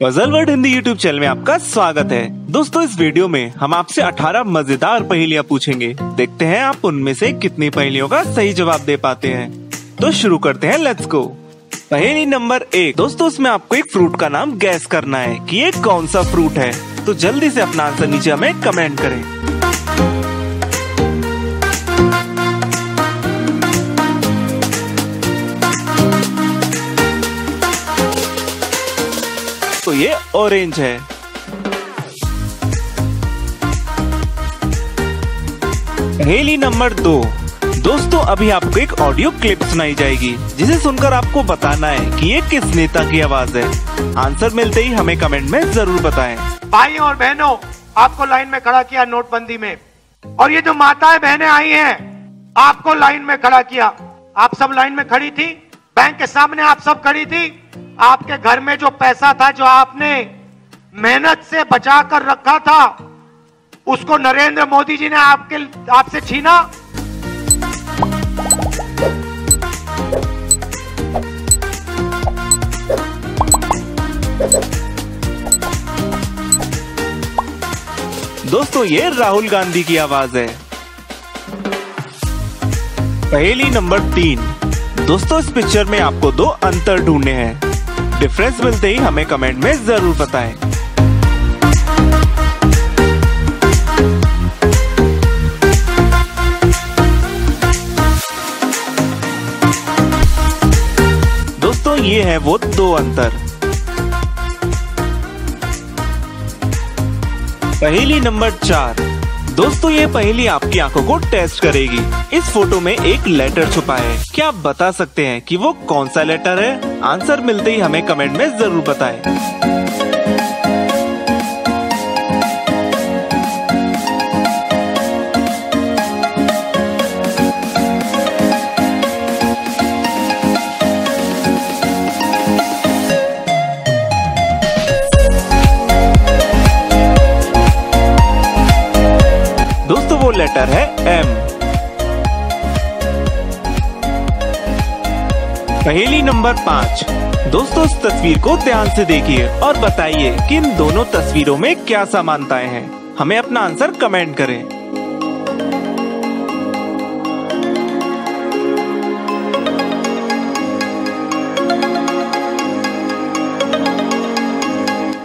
Puzzle word Hindi YouTube channel में आपका स्वागत है। दोस्तों, इस वीडियो में हम आपसे 18 मज़ेदार पहेलियाँ पूछेंगे। देखते हैं आप उनमें से कितनी पहेलियों का सही जवाब दे पाते हैं। तो शुरू करते हैं लेट्स गो पहेली नंबर एक। दोस्तों, इसमें आपको एक फ्रूट का नाम गैस करना है कि ये कौन सा फ्रूट है। तो जल्दी से अपना आंसर नीचे हमें कमेंट करें। ये ऑरेंज है। पहेली नंबर दो। दोस्तों, अभी आपको एक ऑडियो क्लिप सुनाई जाएगी, जिसे सुनकर आपको बताना है कि ये किस नेता की आवाज़ है। आंसर मिलते ही हमें कमेंट में ज़रूर बताएँ। भाई और बहनों, आपको लाइन में खड़ा किया नोटबंदी में। और ये जो माताएँ बहनें आई हैं, आपको लाइन में खड़ा किया। आप सब लाइन में खड़ी थी बैंक के सामने आप सब खड़ी थी। आपके घर में जो पैसा था, जो आपने मेहनत से बचा कर रखा था, उसको नरेंद्र मोदी जी ने आपके, आपसे छीना? दोस्तों, ये राहुल गांधी की आवाज़ है। पहेली नंबर तीन। दोस्तों, इस पिक्चर में आपको दो अंतर ढूँढने हैं। डिफरेंस मिलते ही हमें कमेंट में ज़रूर बताएँ। दोस्तों, ये है वो दो अंतर पहेली नंबर चार दोस्तों, ये पहली आपकी आँखों को टेस्ट करेगी। इस फ़ोटो में एक लेटर छुपा है। क्या आप बता सकते हैं कि वो कौन सा लेटर है? आंसर मिलते ही हमें कमेंट में ज़रूर बताएँ। पहेली नंबर पाँच। दोस्तों, इस तस्वीर को ध्यान से देखिए और बताइए कि इन दोनों तस्वीरों में क्या समानताएँ हैं। हमें अपना आंसर कमेंट करें।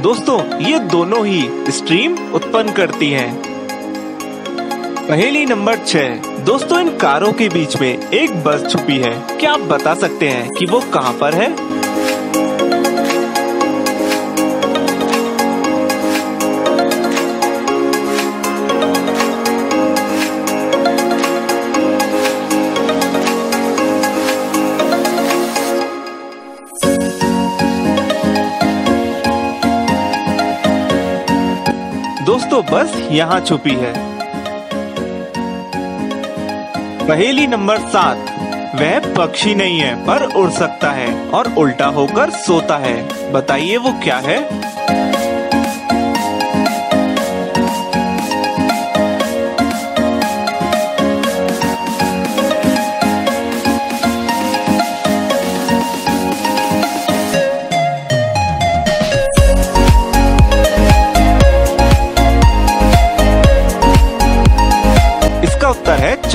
दोस्तों, ये दोनों ही स्ट्रीम उत्पन्न करती हैं। पहेली नंबर छह। दोस्तों, इन कारों के बीच में एक बस छुपी है। क्या आप बता सकते हैं कि वो कहाँ पर है? दोस्तों, बस यहाँ छुपी है। पहेली नंबर सात। वह पक्षी नहीं है, पर उड़ सकता है और उल्टा होकर सोता है। बताइए वो क्या है?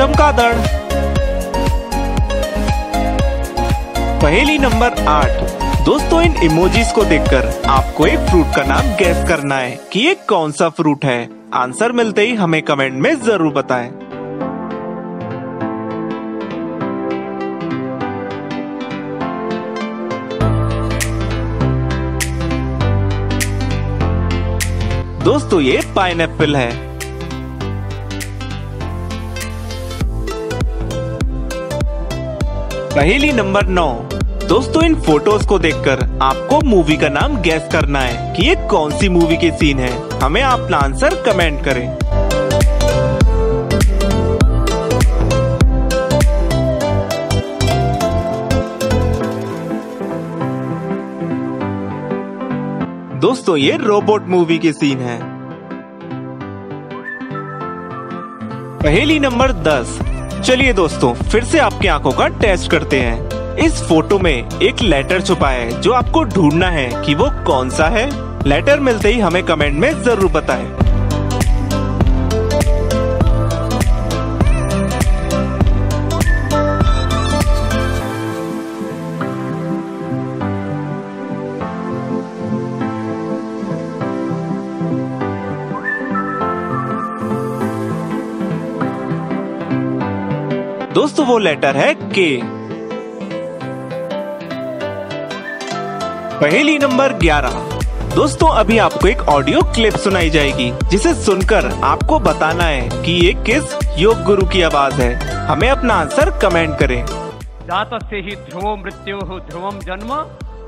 चमगादड़ पहेली नंबर आठ। दोस्तों, इन इमोजीज को देखकर आपको एक फ्रूट का नाम गैस करना है कि ये कौन सा फ्रूट है। आंसर मिलते ही हमें कमेंट में ज़रूर बताएँ। दोस्तों, ये पाइनएप्पल है। पहेली नंबर नौ। दोस्तों, इन फ़ोटोज़ को देखकर आपको मूवी का नाम गैस करना है कि ये कौन सी मूवी के सीन है। हमें अपना आंसर कमेंट करें। दोस्तों, ये रोबोट मूवी के सीन है। पहेली नंबर दस। चलिए दोस्तों, फिर से आपकी आँखों का टेस्ट करते हैं इस फ़ोटो में एक लेटर छुपा है, जो आपको ढूंढना है कि वो कौन सा है लेटर मिलते ही हमें कमेंट में ज़रूर बताएँ। दोस्तों, वो लेटर है के पहेली नंबर 11 दोस्तों, अभी आपको एक ऑडियो क्लिप सुनाई जाएगी, जिसे सुनकर आपको बताना है कि ये किस योग गुरु की आवाज़ है। हमें अपना आंसर कमेंट करें। जात से ही ध्रुव मृत्यु ध्रुवम जन्म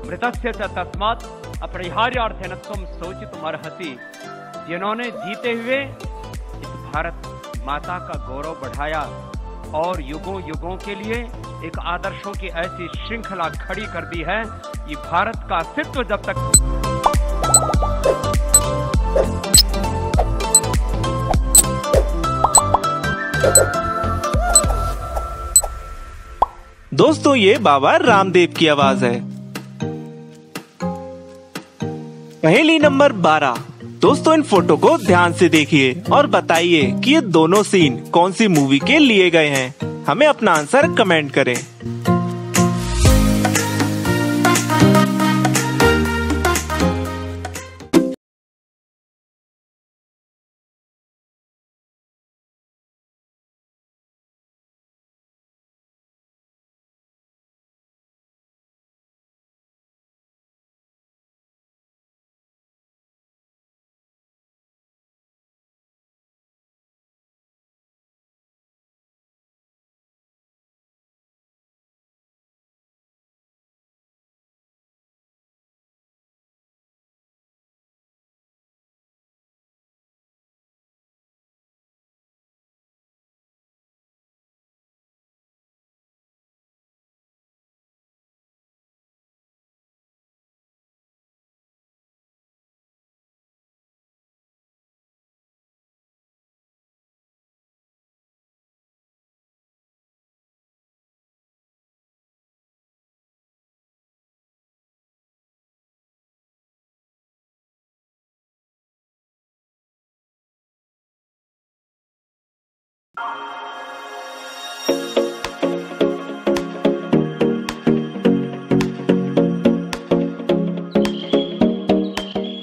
मृत से तस्मात अपरिहार्यार्थेन तुम सोचित अर्हति जिन्होंने जीते हुए इस भारत माता का गौरव बढ़ाया। और युगों युगों के लिए एक आदर्शों की ऐसी श्रृंखला खड़ी कर दी है ये भारत का अस्तित्व जब तक दोस्तों, ये बाबा रामदेव की आवाज़ है। पहेली नंबर बारह। दोस्तों, इन फ़ोटो को ध्यान से देखिए और बताइए कि ये दोनों सीन कौन सी मूवी के लिए गए हैं। हमें अपना आंसर कमेंट करें।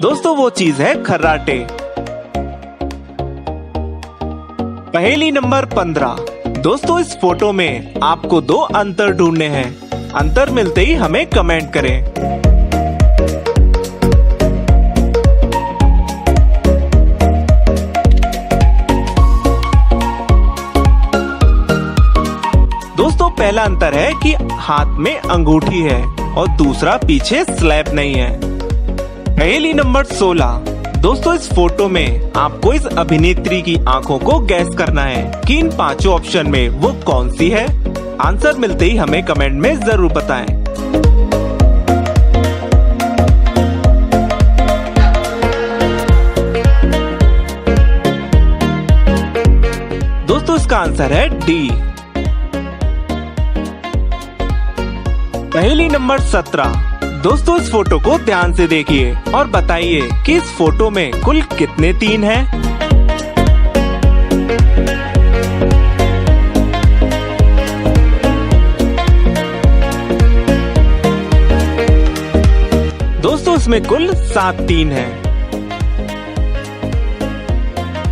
दोस्तों, वो चीज़ है खर्राटे। पहेली नंबर पंद्रह। दोस्तों, इस फ़ोटो में आपको दो अंतर ढूँढने हैं। अंतर मिलते ही हमें कमेंट करें। पहला अंतर है कि हाथ में अंगूठी है और दूसरा पीछे स्लैब नहीं है। पहेली नंबर 16 दोस्तों, इस फ़ोटो में आपको इस अभिनेत्री की आँखों को गैस करना है कि इन पाँचों ऑप्शन में वो कौन सी है। आंसर मिलते ही हमें कमेंट में ज़रूर बताएँ। दोस्तों, इसका आंसर है डी पहेली नंबर सत्रह दोस्तों, इस फ़ोटो को ध्यान से देखिए और बताइए कि इस फ़ोटो में कुल कितने तीन हैं? दोस्तों, इसमें कुल सात तीन हैं।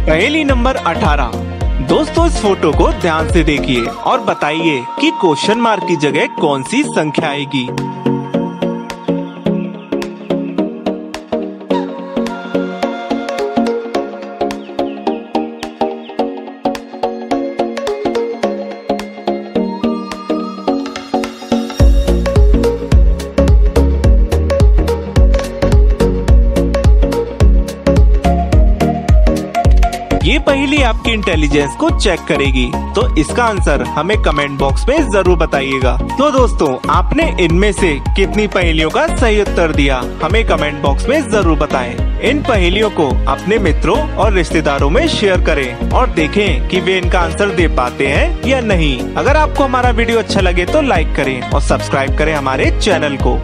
पहली नंबर अठारह दोस्तों, इस फ़ोटो को ध्यान से देखिए और बताइए कि क्वेश्चन मार्क की जगह कौन सी संख्या आएगी। पहली आपकी इंटेलिजेंस को चेक करेगी। तो इसका आंसर हमें कमेंट बॉक्स में ज़रूर बताइएगा। तो दोस्तों, आपने इनमें से कितनी पहेलियों का सही उत्तर दिया? हमें कमेंट बॉक्स में ज़रूर बताएँ। इन पहेलियों को अपने मित्रों और रिश्तेदारों में शेयर करें और देखें कि वे इनका आंसर दे पाते हैं या नहीं। अगर आपको हमारा वीडियो अच्छा लगे तो लाइक करें और सब्सक्राइब करें हमारे चैनल को।